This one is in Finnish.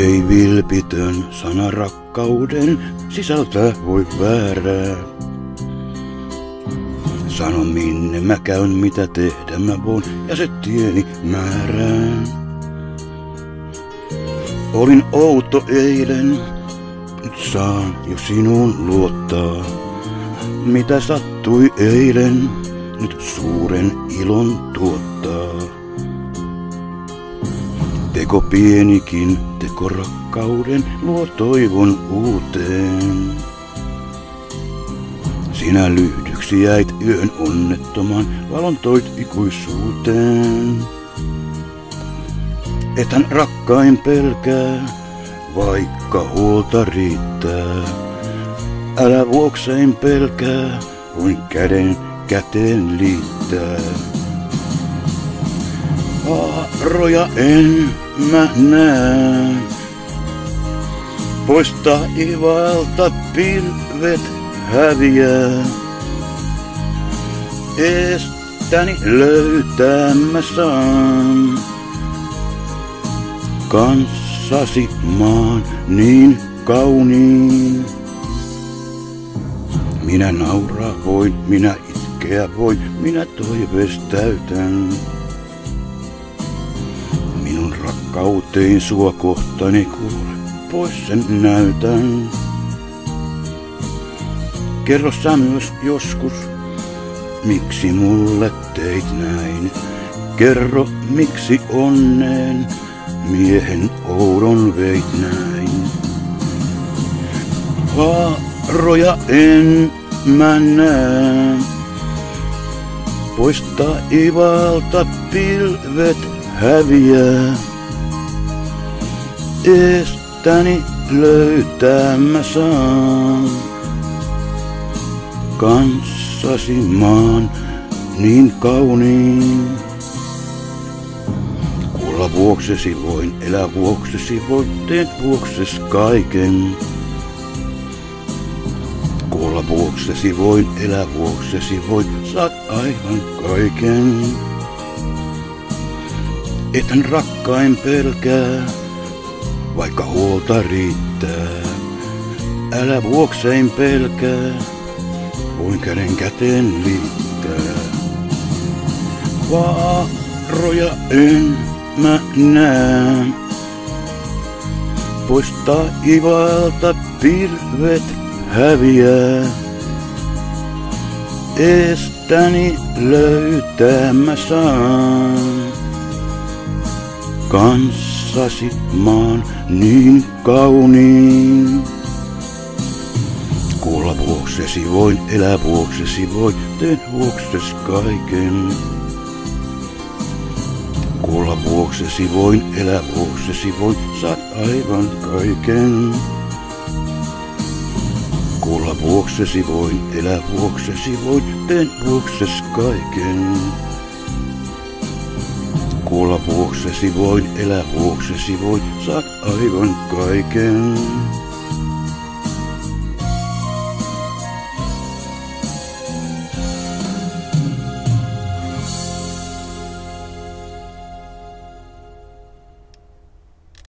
Ei vilpitön sana rakkauden sisältä voi väärää. Sano minne mä käyn, mitä tehdä mä voin, ja se tieni määrää. Olin outo eilen, nyt saan jo sinuun luottaa. Mitä sattui eilen, nyt suuren ilon tuottaa. Teko pienikin, teko rakkauden, luo toivon uuteen. Sinä lyhdyksi jäit yön onnettoman, valon toit ikuisuuteen. Ethän rakkain pelkää, vaikka huolta riittää. Älä vuoksein pelkää, voin käden käteen liittää. Vaaroja en mä näe. Pois taivaalta pilvet häviää. Estäni löytää mä saan. Kanssasi maan niin kauniin. Minä nauraa voin, minä itkeä voin, minä toivees täytän. Rakkauteen sua kohtani kuule, pois sen näytän. Kerro sä myös joskus, miksi mulle teit näin. Kerro, miksi onneen miehen oudon veit näin. Vaaroja en mä näe. Pois taivalta pilvet häviää. Estäni löytää mä saan. Kanssasi maan niin kauniin. Kuolla vuoksesi voin, elä vuoksesi voin, teen vuokses kaiken. Kuolla vuoksesi voin, elä vuoksesi voin, saat aivan kaiken. Etän rakkain pelkää, vaikka huolta riittää. Älä vuoksein pelkää, voin käden käteen liittää. Vaaroja en mä näe. Pois taivaalta pilvet häviää. Estäni löytää mä saan. Kanssasi maan niin kauniin. Kuolla vuoksesi voin, elää vuoksesi voin, teen vuokses kaiken. Kuolla vuoksesi voin, elää vuoksesi voin, saat aivan kaiken. Kuolla vuoksesi voin, elää vuoksesi voin, teen vuokses kaiken. Kuolla vuoksesi voin, elää vuoksesi voin, saat aivan kaiken.